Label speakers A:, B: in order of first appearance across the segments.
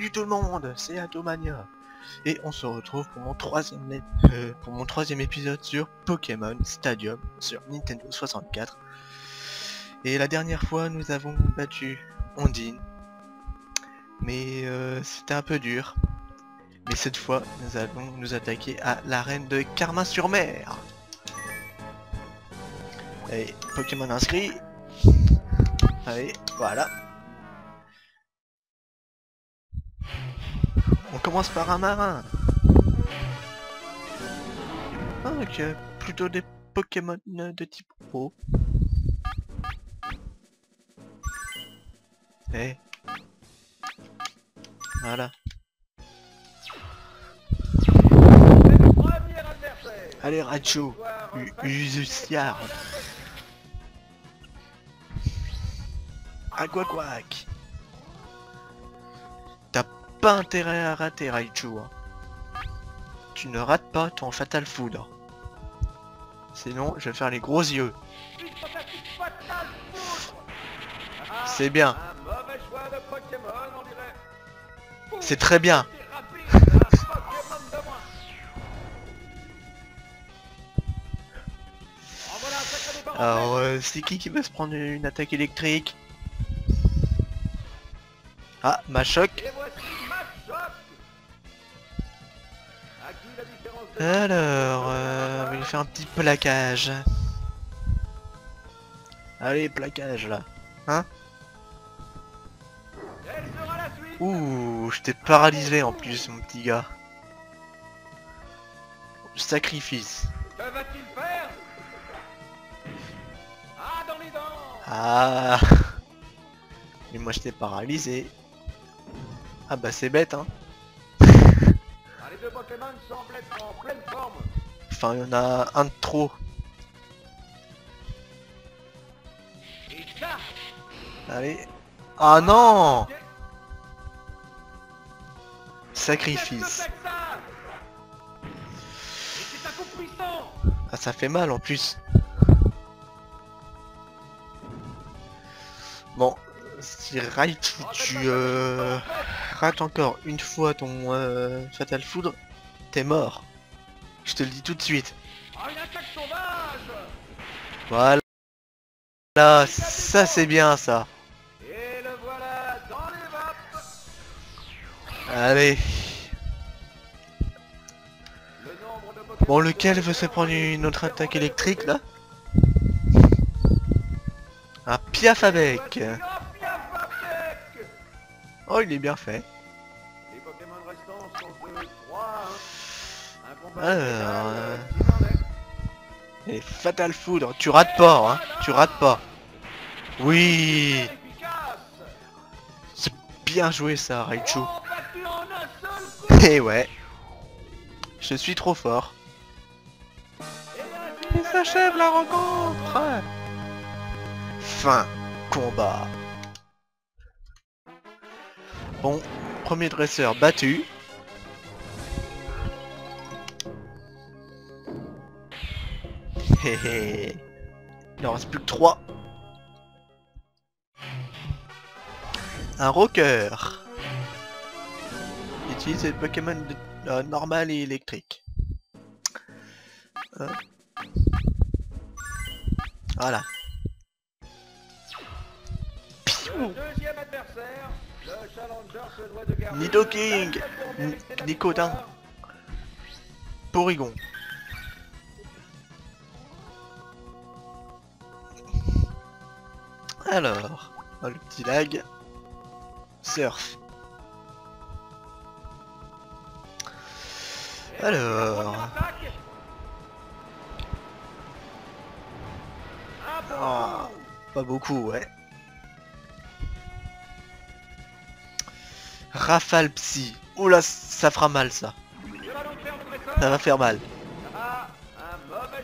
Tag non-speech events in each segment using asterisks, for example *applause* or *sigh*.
A: salut tout le monde, c'est Atomania. Et on se retrouve pour mon troisième, euh, épisode sur Pokémon Stadium sur Nintendo 64. Et la dernière fois, nous avons battu Ondine. Mais euh, c'était un peu dur. Mais cette fois, nous allons nous attaquer à l'arène de Carmin-sur-Mer. Allez, Pokémon inscrit. Allez, voilà. On commence par un marin. Ah, ok. Plutôt des Pokémon de type eau. Eh. Voilà. Allez, Raichu.
B: Victoire
A: U- pas intérêt à rater, Raichu. hein. Tu ne rates pas ton Fatal Foudre. Sinon, je vais faire les gros yeux. C'est bien. C'est très bien. *laughs* Alors, euh, c'est qui qui veut se prendre une attaque électrique? Ah, ma choc. Alors, euh, on va lui faire un petit plaquage. Allez, plaquage là.
B: Suite
A: Ouh, je t'ai paralysé en plus, mon petit gars. Sacrifice.
B: Que va-t-il faire? Ah, dans les dents
A: Ah *laughs* Mais moi je t'ai paralysé. Ah bah c'est bête hein.
B: Les deux Pokémon semblent être en pleine forme.
A: Enfin, il y en a un de trop.
B: Et ça
A: Allez. Ah non Sacrifice. Ah ça fait mal en plus. Bon, si Raichu tu euh, rates encore une fois ton euh, Fatal Foudre, t'es mort. Je te le dis tout de suite.
B: Ah, une attaque sauvage
A: Voilà. Là, ça c'est bien ça.
B: Et le voilà dans les vapes
A: Allez.
B: Le nombre de Pokémon...
A: Bon, lequel veut se prendre une autre attaque électrique là? Un Piaf avec Oh, il est bien fait. Alors. Et Fatal Foudre, tu rates pas, hein Tu rates pas. Oui C'est bien joué ça, Raichu. *laughs* Et ouais. Je suis trop fort.
B: Et
A: s'achève la rencontre Fin. Combat. Bon, premier dresseur battu. Il en reste plus que 3. Un rocker. Utilise les Pokémon de- euh, normal et électrique. Hop. Voilà.
B: Deuxième adversaire, le challenger se doit de garder...
A: Nidoking. Nicodin. Porygon. Alors, oh, le petit lag. Surf. Alors. Ah, pas beaucoup, ouais. Rafale Psy. Oula, ça fera mal ça. Ça va faire mal.
B: Ah,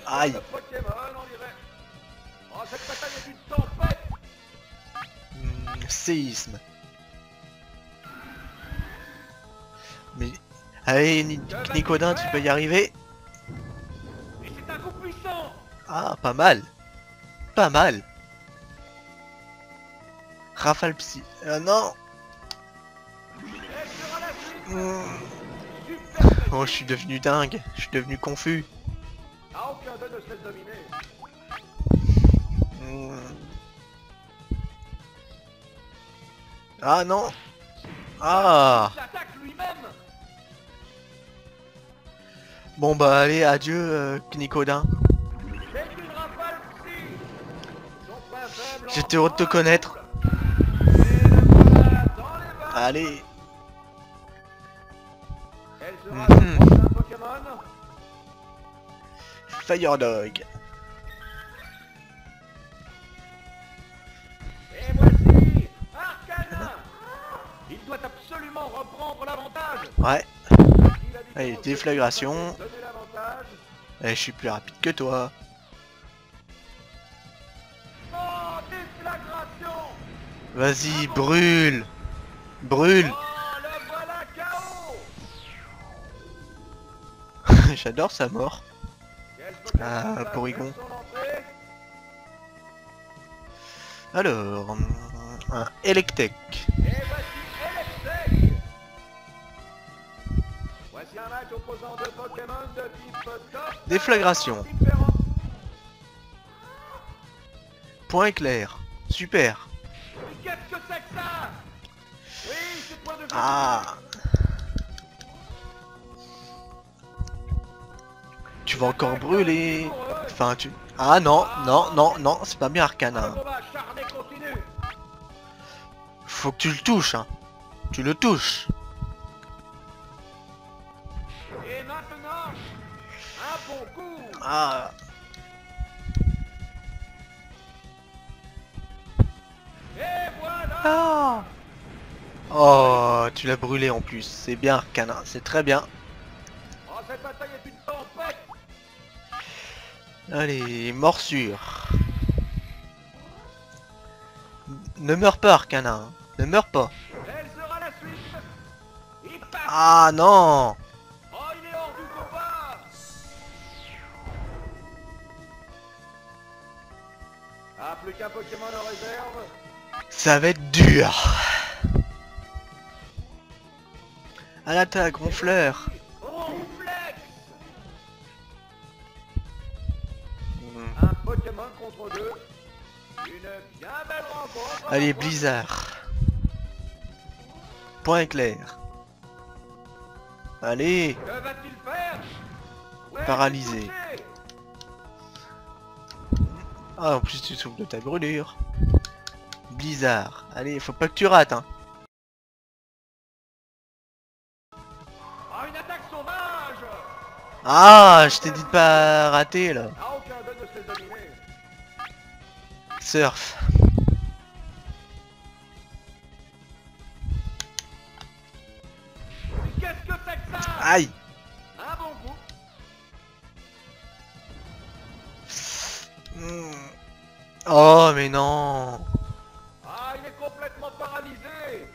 A: Aïe.
B: dirait. Oh, cette bataille est
A: séisme. Mais... Allez, Ni- Nicodin, tu peux y arriver
B: Et c'est un coup puissant.
A: Ah, pas mal. Pas mal. Rafale Psy. Ah non
B: précis.
A: Oh, je suis devenu dingue. Je suis devenu confus.
B: Ah, aucun dominer.
A: Ah non Ah. Bon bah allez, adieu euh, Knicodin. J'étais heureux de te connaître.
B: Et le voilà
A: Ouais, Allez, déflagration.
B: l'avantage.
A: Eh, je suis plus rapide que toi. Vas-y, brûle Brûle *laughs* J'adore sa mort. Ah, Porygon. Alors, un Electek.
B: C'est point de vue
A: Ah Tu vas encore brûler Enfin, tu... Ah non, non, non, non, c'est pas bien Arcana. Faut que tu le touches, hein. Tu le touches. Ah Ah Oh, tu l'as brûlé en plus. C'est bien Arcana, c'est très bien.
B: Oh, cette bataille est une tempête
A: Allez, morsure. Ne meurs pas Arcana, hein. ne meurs pas. Ah non
B: plus qu'un Pokémon en réserve
A: Ça va être dur. À l'attaque, ronfleur.
B: Un Pokémon contre deux. Une bien belle rencontre.
A: Allez, Blizzard. Point éclair. Allez,
B: Que va-t-il faire?
A: Paralysé. Ah, en plus tu souffles de ta brûlure. Blizzard. Allez, faut pas que tu rates, hein.
B: Ah, une attaque sauvage
A: Ah, je t'ai dit de pas rater, là.
B: Ah.
A: Surf. Aïe. Oh, mais non.
B: Ah, il est complètement paralysé.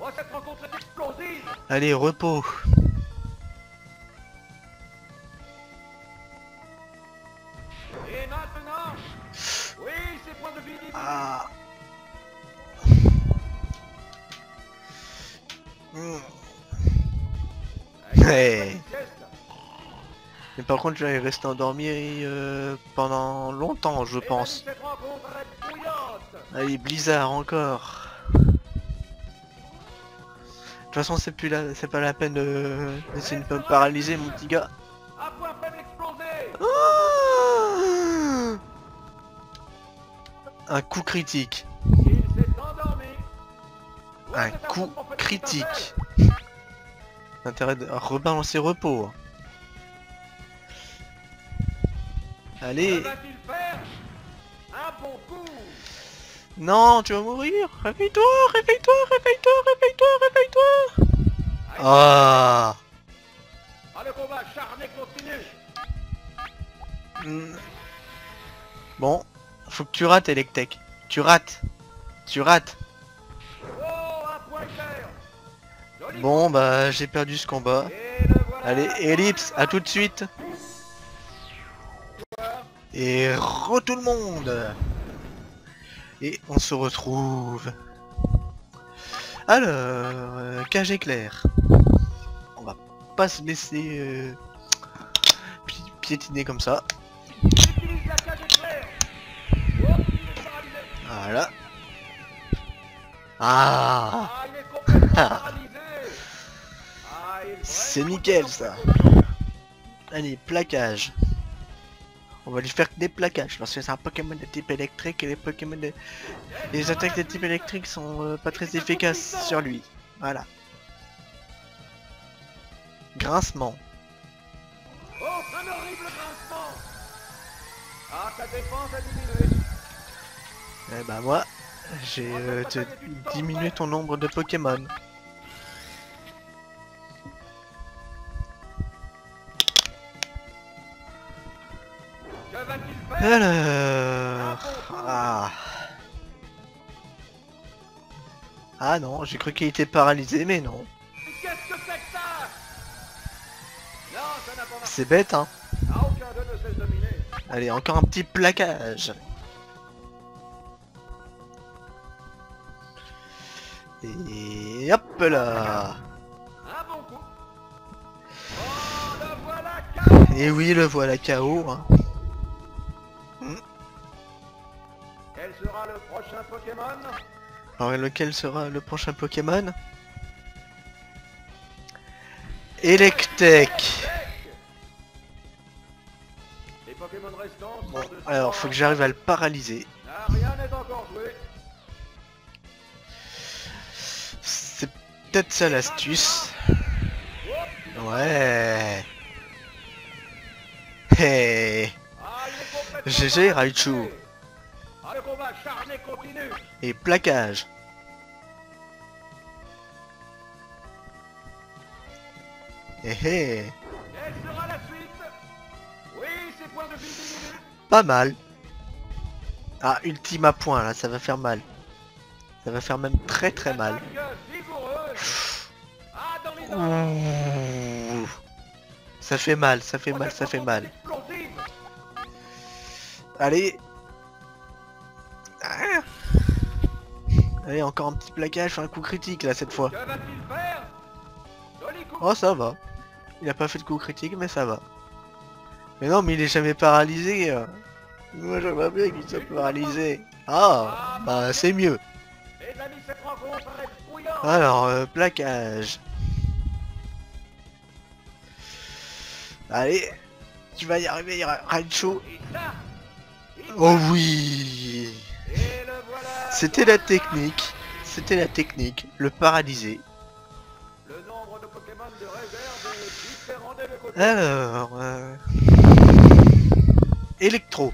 B: Oh, cette rencontre est explosive.
A: Allez, repos.
B: Et maintenant Oui, c'est point de vie
A: Ah. Hmm. Ouais. Mais par contre, je vais rester endormi euh, pendant longtemps, je pense. Allez, Blizzard encore. De toute façon, c'est plus la... c'est pas la peine de d'essayer de me paralyser, mon petit gars. Ah Un coup critique.
B: Il
A: Un coup critique. Intérêt de rebalancer repos. Allez.
B: va-t-il faire? Un bon coup.
A: Non, tu vas mourir. Réveille-toi, réveille-toi, réveille-toi, réveille-toi, réveille-toi. Ah.
B: Ah, le combat acharné continue.
A: Hmm. Bon, faut que tu rates, Electek. Tu rates. Tu rates.
B: Oh, un point
A: Bon, bah, j'ai perdu ce combat.
B: Et le voilà.
A: Allez, Ellipse, à tout de suite. Et re tout le monde. Et on se retrouve. Alors, euh, cage éclair. pas se laisser euh, pi- piétiner comme ça. Voilà. Ah *laughs* C'est nickel, ça. Allez, plaquage. On va lui faire des plaquages parce que c'est un Pokémon de type électrique et les Pokémon de... Les attaques de type électrique sont euh, pas très efficaces sur lui. Voilà. Grincement.
B: Oh, un horrible grincement Ah, défense a diminué
A: Eh bah moi, j'ai euh, diminué ton nombre de Pokémon. Ah... Ah non, j'ai cru qu'il était paralysé, mais non.
B: C'est
A: bête, hein. Allez, encore un petit plaquage. Et hop là Et oui, le voilà KO. hein.
B: Pokémon
A: Alors, lequel sera le prochain Pokémon? Electek
B: Les Pokémon restants sont
A: Bon, alors, faut que j'arrive à le paralyser.
B: Ah, rien n'est encore joué
A: C'est peut-être ça l'astuce. Ouais. Hey.
B: Ah,
A: GG. Raichu.
B: Ses points de vie diminuent
A: Pas mal. Ah, ultima point là, ça va faire mal. Ça va faire même très très mal.
B: Ah,
A: Ouh. Ça fait mal, ça fait mal, ça fait mal. Allez. Allez, encore un petit plaquage, un coup critique là cette fois. Oh ça va. Il a pas fait de coup critique mais ça va. Mais non mais il est jamais paralysé. euh. Moi j'aimerais bien qu'il soit paralysé. Ah bah c'est mieux. Alors euh, plaquage. Allez. Tu vas y arriver Ra- Raichu.
B: Et ça il
A: Oh oui C'était la technique. C'était la technique. Le paralyser.
B: Le.
A: Alors... euh,
B: voici Electron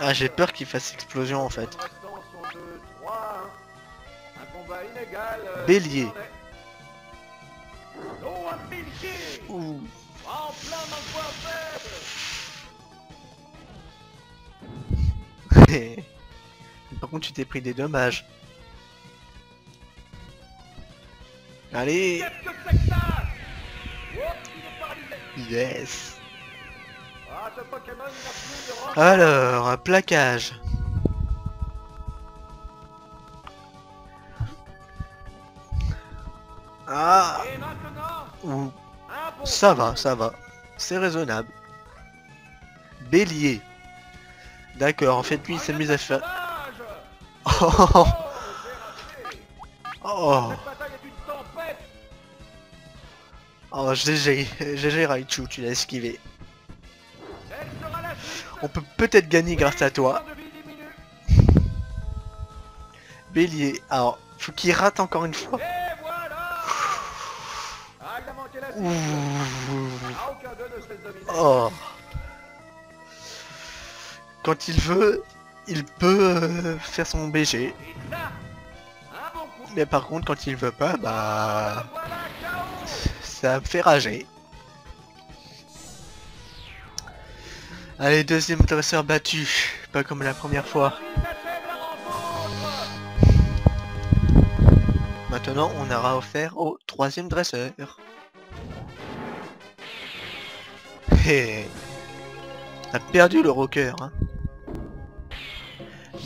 A: Ah j'ai peur qu'il fasse explosion en fait.
B: restants sont de 3 Un combat inégal euh,
A: Bélier. Ouh. *laughs* *laughs* Par contre tu t'es pris des dommages. Allez Yes Alors, un plaquage. Ah ouh. Ça va, ça va. C'est raisonnable. Bélier. D'accord, en fait lui il s'amuse à faire... Oh,
B: Oh,
A: oh, oh, GG, GG Raichu, tu l'as esquivé. On peut peut-être gagner grâce à toi. Bélier, alors, faut qu'il rate encore une fois. Ouh. Oh. Quand il veut, il peut euh, faire son BG. Mais par contre, quand il veut pas, bah... Ça me fait rager. Allez, deuxième dresseur battu. Pas comme la première fois. Maintenant, on aura offert au troisième dresseur. Hé a perdu le rocker. hein.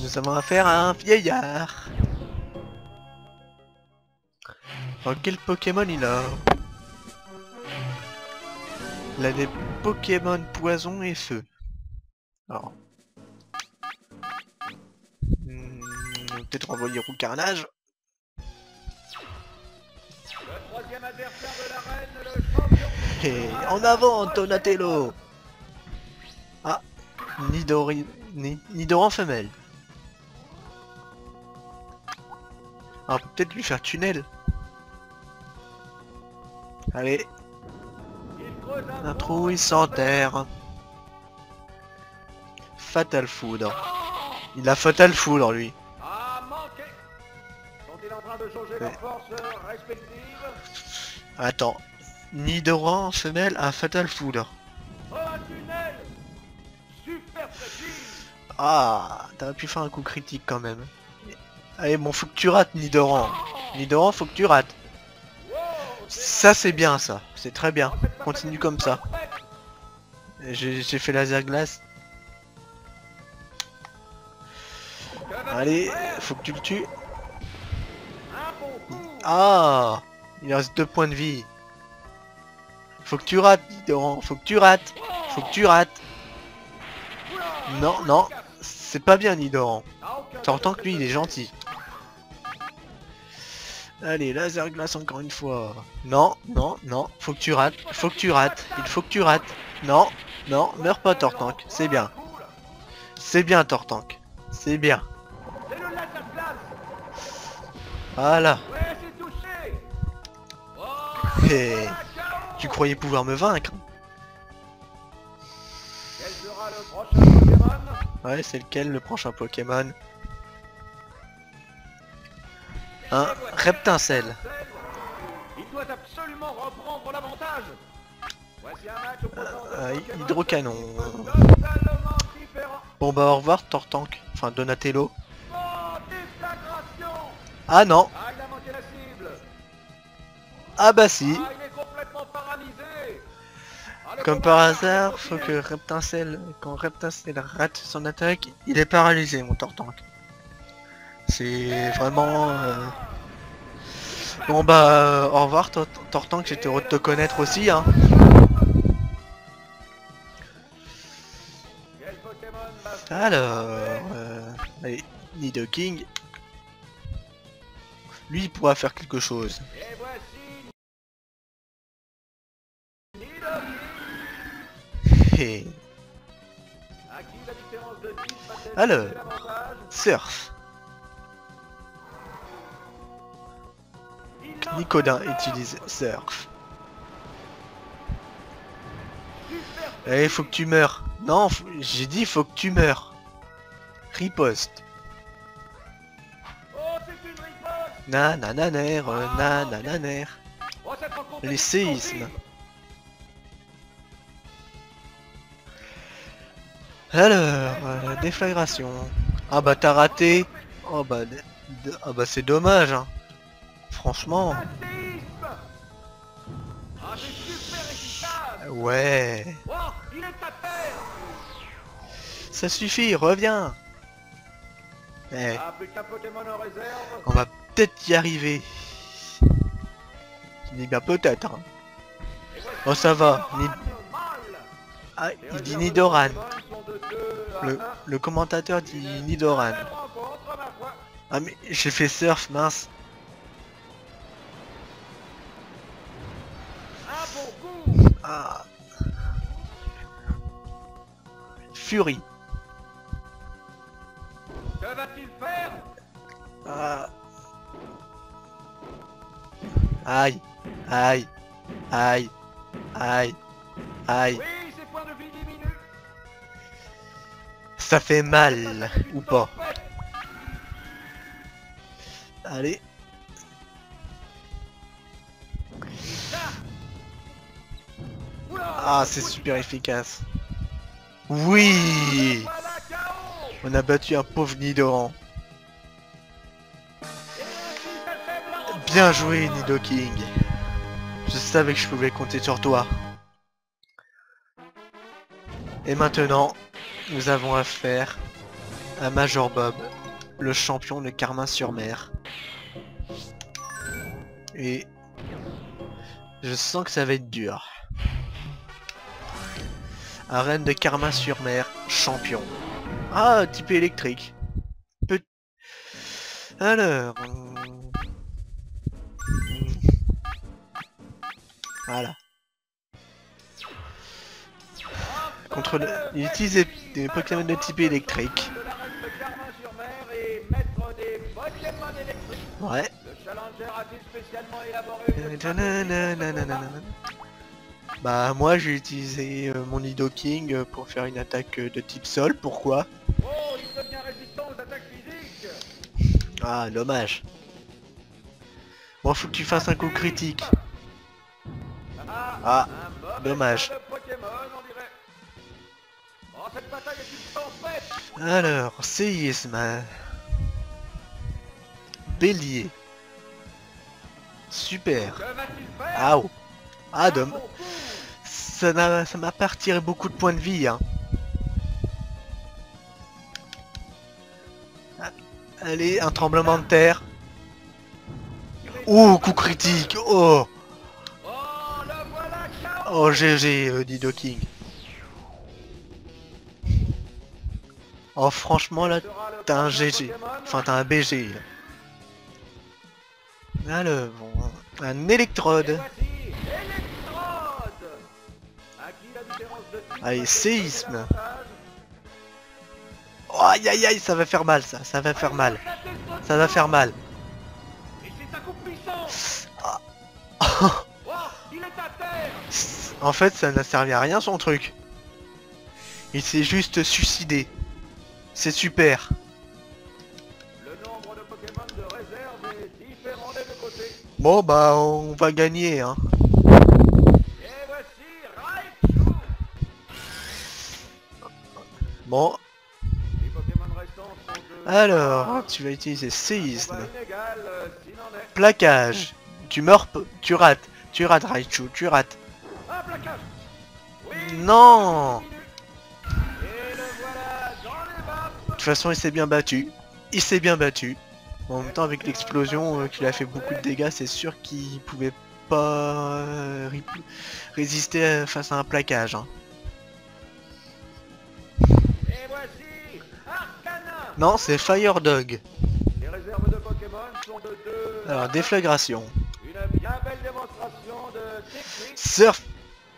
A: Nous avons affaire à un vieillard. Oh, quel Pokémon il a Il a des Pokémon poison et feu. Alors. Hmm, Peut-être envoyer au carnage. Et en avant, Donatello Ah, Nidori... Ni- Nidoran femelle. Alors peut-être lui faire tunnel. Allez,
B: un
A: trou, il s'enterre. Fatal Foudre. Il a Fatal Foudre lui. Ouais. Attends. Nidoran femelle a Fatal Foudre. Ah, t'aurais pu faire un coup critique quand même. Allez, bon, faut que tu rates, Nidoran. Nidoran, faut que tu rates. Ça, c'est bien, ça. C'est très bien. Continue comme ça. J'ai fait laser glace. Allez, faut que tu le tues. Ah Il reste deux points de vie. Faut que tu rates, Nidoran. Faut que tu rates. Faut que tu rates. Non, non. C'est pas bien, Nidoran. T'entends que lui, il est gentil. Allez, laser glace encore une fois. Non, non, non. Faut que tu rates. Faut que tu rates. Il faut que tu rates. Non, non. Meurs pas, Tortank. C'est bien. C'est bien, Tortank. C'est bien. Voilà.
B: KO.
A: tu croyais pouvoir me vaincre Ouais, c'est lequel le prochain Pokémon? Un
B: voici
A: Reptincelle.
B: Il doit absolument reprendre l'avantage
A: Euh, hydrocanon. Bon bah au revoir, Tortank. Enfin, Donatello.
B: Oh,
A: Ah non
B: Ah,
A: Ah bah si
B: Ah, il est complètement paralysé Ah,
A: Comme par hasard, faut que Reptincelle, quand Reptincelle rate son attaque, il est paralysé, mon Tortank. C'est vraiment... euh, Bon bah, euh, au revoir, Tor- Tortank, j'étais heureux de te connaître aussi, hein. Alors... Euh... Allez, Nidoking. Lui, il pourra faire quelque chose.
B: Et voici...
A: Nicodin utilise Surf. Eh, faut que tu meurs. Non, j'ai dit faut que tu meurs. Riposte. Nanananer, euh, nanananer.
B: Rencontre
A: Les séismes. Alors, euh, déflagration. Ah bah t'as raté. Oh bah, ah bah c'est dommage. Hein. Franchement. Ouais.
B: Il
A: Ça suffit, reviens. Eh, on va peut-être y arriver. Je dis bien peut-être. Hein. Oh ça va. Ah, il dit Nidoran. Le, le commentateur dit Nidoran. Ah mais j'ai fait surf, mince. Ah. Fury.
B: Que va-t-il faire?
A: Ah. Aïe. Aïe. Aïe. Aïe. Aïe.
B: Oui, ses points de vie diminuent
A: Ça fait mal. Ou pas. Allez. Ah, c'est super efficace. Oui On a battu un pauvre Nidoran. Bien joué, Nidoking. Je savais que je pouvais compter sur toi. Et maintenant, nous avons affaire à Major Bob, le champion de Carmin-sur-Mer. Et je sens que ça va être dur. Arène de Karma sur mer, champion. Ah, type électrique. Alors... Voilà. Contre le... Il utilise des, Pokémon de type électrique. Ouais.
B: Le Challenger a-t-il spécialement élaboré.
A: Bah moi j'ai utilisé euh, mon Nidoking euh, pour faire une attaque euh, de type sol, pourquoi?
B: Oh, il devient résistant aux attaques physiques
A: Ah dommage. Bon faut que tu fasses un coup critique.
B: Ah,
A: Ah, dommage.
B: Oh, cette bataille est une tempête
A: Alors, séisme. Bélier. Super. Ah oh. Ah. Ça m'a pas retiré beaucoup de points de vie hein. Allez, un tremblement de terre. Oh, coup critique. Oh.
B: Oh,
A: GG euh, Dido King. Oh franchement là t'as un GG. Enfin t'as un BG là. Bon, un électrode. Allez,
B: va-t-elle
A: séisme. Oh aïe aïe aïe ça va faire mal ça, ça va faire mal. Ça va faire mal. Ah. *laughs* En fait ça n'a servi à rien son truc. Il s'est juste suicidé. C'est super. Bon bah on va gagner hein. Bon alors tu vas utiliser séisme. Plaquage. Tu meurs, tu rates. Tu rates Raichu, tu rates. Non De toute façon, il s'est bien battu. Il s'est bien battu. En même temps, avec l'explosion euh, qu'il a fait beaucoup de dégâts, c'est sûr qu'il pouvait pas euh, résister euh, face à un plaquage. hein. Non, c'est Fire Dog.
B: Les réserves de Pokémon sont de deux...
A: Alors, déflagration.
B: Une bien belle démonstration de technique.
A: Surf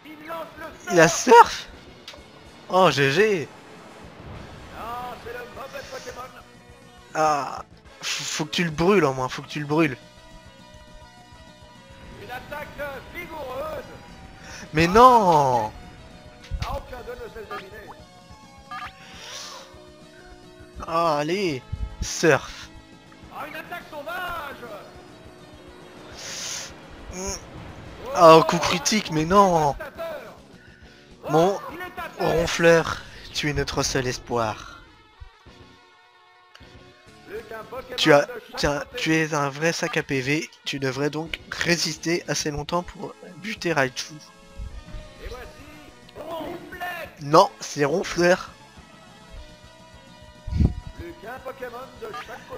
B: Il lance le
A: Il a surf Oh, GG
B: Non, c'est le mauvais Pokémon.
A: Ah, faut que tu le brûles au moins, faut que tu le brûles.
B: Une attaque vigoureuse.
A: Mais non
B: Ah,
A: allez Surf
B: Ah, une attaque sauvage.
A: Oh, coup critique, mais non Mon. Ronfleur, tu es notre seul espoir. Tu as, tiens, tu es un vrai sac à PV, tu devrais donc résister assez longtemps pour buter Raichu. Non, c'est Ronfleur.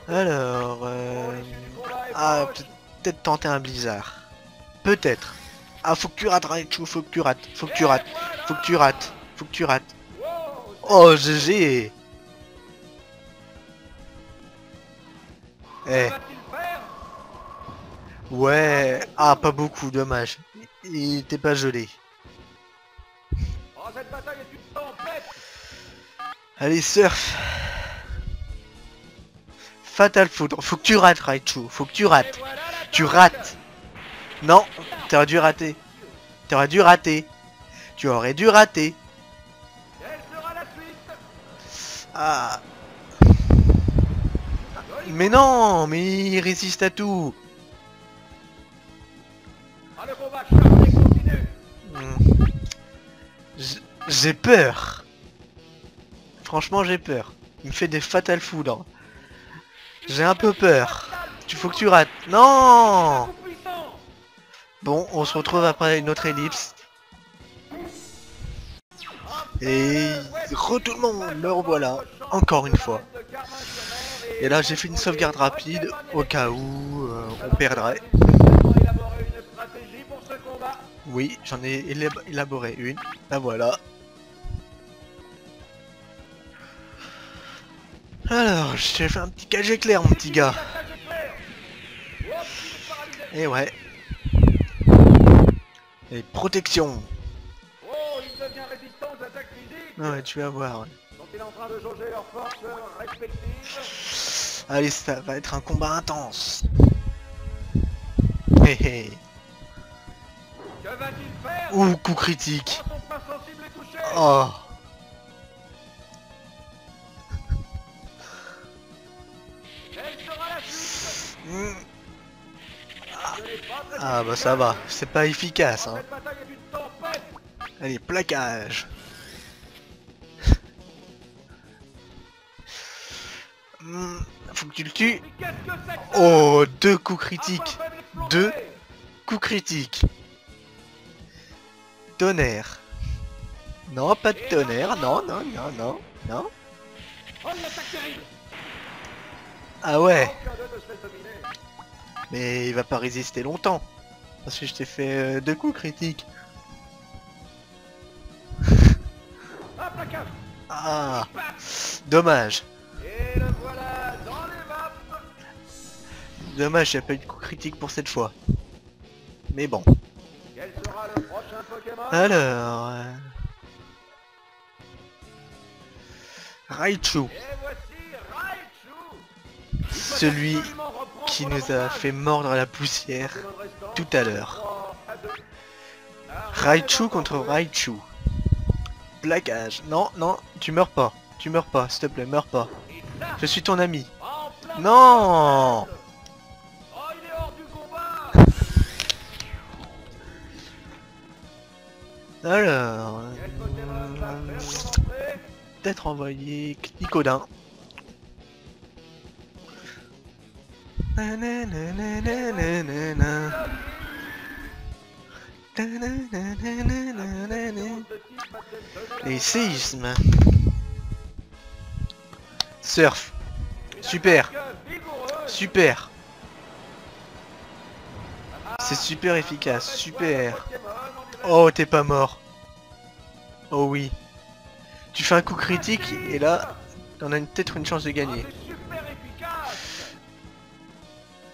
A: Alors, euh... Ah, peut-être tenter un blizzard. Peut-être. Ah, faut que tu rates Raichu, faut que tu rates, faut que tu rates, faut que tu rates, faut que tu rates. Oh, GG Eh, ouais... Ah, pas beaucoup, dommage. Il était pas gelé. Allez, surf Fatal Foudre, faut que tu rates Raichu, faut que tu rates. Tu rates Non, t'aurais dû rater. T'aurais dû rater. Tu aurais dû rater. Ah, mais non, mais il résiste à tout. Hmm. J'ai peur. Franchement, j'ai peur. Il me fait des Fatal Foudres. J'ai un peu peur. Tu faut que tu rates. Non. Bon, on se retrouve après une autre ellipse. Et re tout le monde, revoilà, encore une fois. Et là j'ai fait une sauvegarde rapide au cas où euh, on perdrait. Oui, j'en ai élab- élaboré une. La voilà. Alors, je t'ai fait un petit cage éclair, mon petit gars. Et ouais. Et protection.
B: Oh, physiques
A: Ouais, tu vas voir. ouais.
B: Donc il est en train de jauger leurs forces respectives.
A: Allez, ça va être un combat intense. Hé hé.
B: Que va-t-il faire?
A: Ouh, coup critique.
B: Oh,
A: Ah bah ça va, c'est pas efficace hein. Allez, plaquage. Hmm, Faut que tu le tues. Oh, deux coups critiques. Deux. Coup critique. Tonnerre. Non, pas de tonnerre. Non, non, non, non, non. Ah ouais, mais il va pas résister longtemps. Parce que je t'ai fait euh, deux coups critiques. *laughs* Ah, dommage. Dommage, il n'y a pas eu de coup critique pour cette fois. Mais bon. Alors... euh, Raichu, celui qui nous a fait mordre la poussière tout à l'heure.
B: à
A: Raichu
B: on
A: contre Raichu. Plaquage. Non, non, tu meurs pas. Tu meurs pas, s'il te plaît, meurs pas. Je suis ton ami. Non Alors... Peut-être envoyer Nicodin. Les séismes. Surf. Super. Super. C'est super efficace. Super. Oh, t'es pas mort. Oh oui. Tu fais un coup critique et là, on a peut-être une chance de gagner.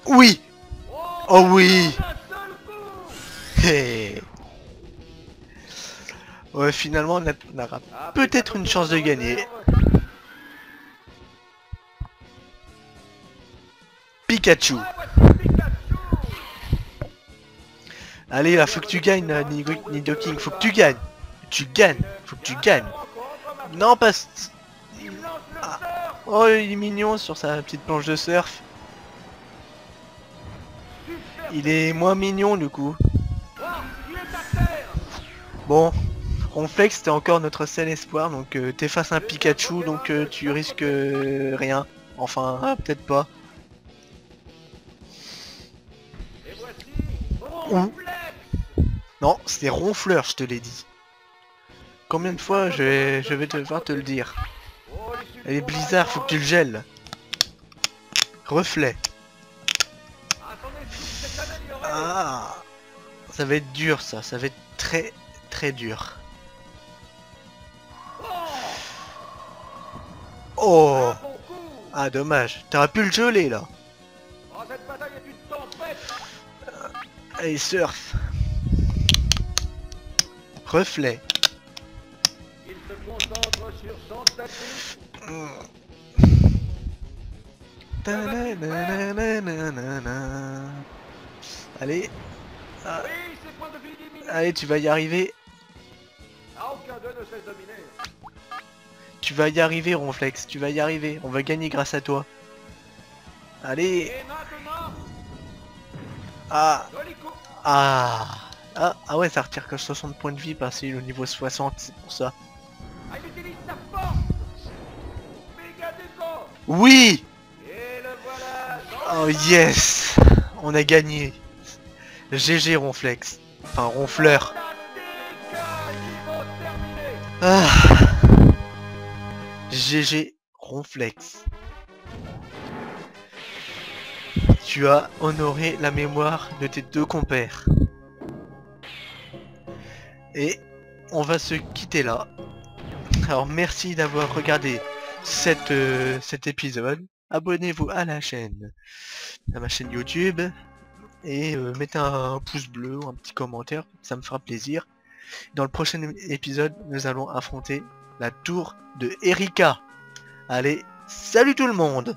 A: Oui Oh oui. Ouais, finalement, on aura peut-être une chance de gagner. Pikachu. Allez, là, faut que tu gagnes, Nido- Nidoking. Faut que tu gagnes. Tu gagnes. Faut que tu gagnes. Non, pas... c-
B: Il lance le
A: Ah. Oh, il est mignon sur sa petite planche de surf. Il est moins mignon, du coup. Bon, Ronflex, t'es encore notre seul espoir, donc euh, t'es face à un Pikachu, donc euh, tu risques euh, rien. Enfin, ah, peut-être pas.
B: Ronflex
A: Non, c'est Ronfleur, je te l'ai dit. Combien de fois je vais, devoir te le dire?
B: Combat
A: Blizzard, faut que tu le gèles. Reflet. Ça va être dur, ça. Ça va être très, très dur.
B: Oh,
A: ah dommage. T'aurais pu le geler là. Allez, surf. Reflet.
B: Il se concentre sur son.
A: Allez,
B: Oui, ses points de vie diminuent
A: allez, tu vas y arriver.
B: Ah,
A: Tu vas y arriver, Ronflex. Tu vas y arriver. On va gagner grâce à toi. Allez. Ah. Ah. Ah, ah ouais, ça retire que 60 points de vie passer au niveau 60, c'est pour ça.
B: Ah,
A: Oui Oh yes On a gagné. GG Ronflex. Enfin, Ronfleur.
B: Terminé
A: Ah. GG Ronflex. Tu as honoré la mémoire de tes deux compères. Et on va se quitter là. Alors merci d'avoir regardé cet, euh, cet épisode, abonnez-vous à la chaîne, à ma chaîne YouTube, et euh, mettez un pouce bleu un petit commentaire, ça me fera plaisir. Dans le prochain épisode, nous allons affronter la tour de Erika. Allez, salut tout le monde